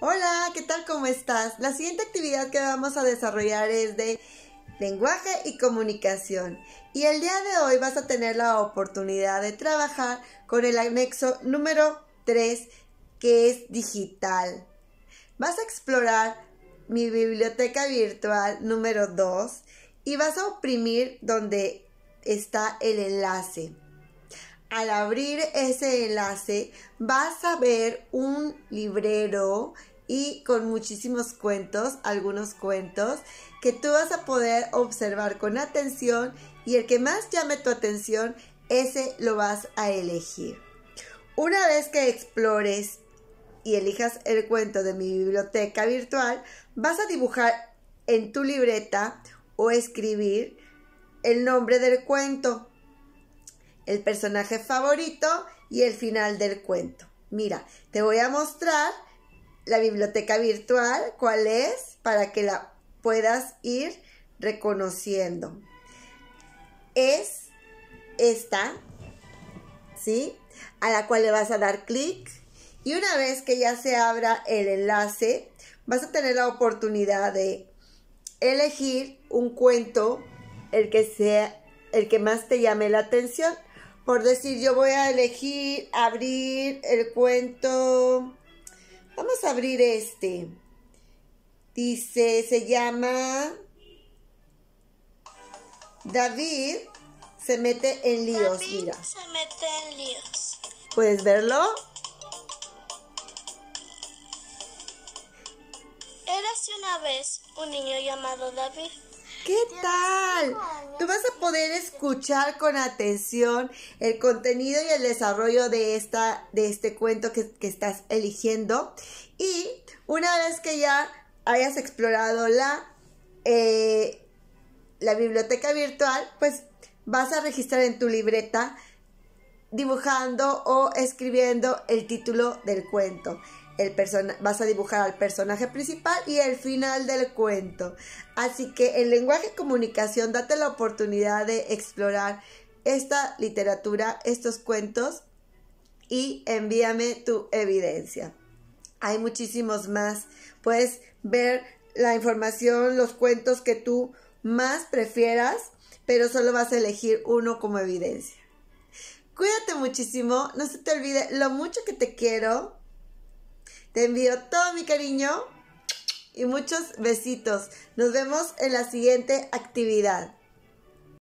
Hola, ¿qué tal? ¿Cómo estás? La siguiente actividad que vamos a desarrollar es de lenguaje y comunicación. Y el día de hoy vas a tener la oportunidad de trabajar con el anexo número 3 que es digital. Vas a explorar mi biblioteca virtual número 2 y vas a oprimir donde está el enlace. Al abrir ese enlace vas a ver un librero y con muchísimos cuentos, algunos cuentos que tú vas a poder observar con atención y el que más llame tu atención, ese lo vas a elegir. Una vez que explores y elijas el cuento de mi biblioteca virtual, vas a dibujar en tu libreta o escribir el nombre del cuento, el personaje favorito y el final del cuento. Mira, te voy a mostrar la biblioteca virtual, cuál es, para que la puedas ir reconociendo. Es esta, ¿sí? A la cual le vas a dar clic y una vez que ya se abra el enlace, vas a tener la oportunidad de elegir un cuento, el que sea, el que más te llame la atención. Por decir, yo voy a elegir abrir el cuento Vamos a abrir este. Dice, se llama David se mete en líos, David mira. se mete en líos. ¿Puedes verlo? Érase una vez un niño llamado David. ¿Qué tal? Tú vas a poder escuchar con atención el contenido y el desarrollo de, esta, de este cuento que, que estás eligiendo. Y una vez que ya hayas explorado la, eh, la biblioteca virtual, pues vas a registrar en tu libreta dibujando o escribiendo el título del cuento. El vas a dibujar al personaje principal y el final del cuento. Así que en lenguaje comunicación date la oportunidad de explorar esta literatura, estos cuentos y envíame tu evidencia. Hay muchísimos más. Puedes ver la información, los cuentos que tú más prefieras, pero solo vas a elegir uno como evidencia. Cuídate muchísimo, no se te olvide lo mucho que te quiero. Te envío todo mi cariño y muchos besitos. Nos vemos en la siguiente actividad.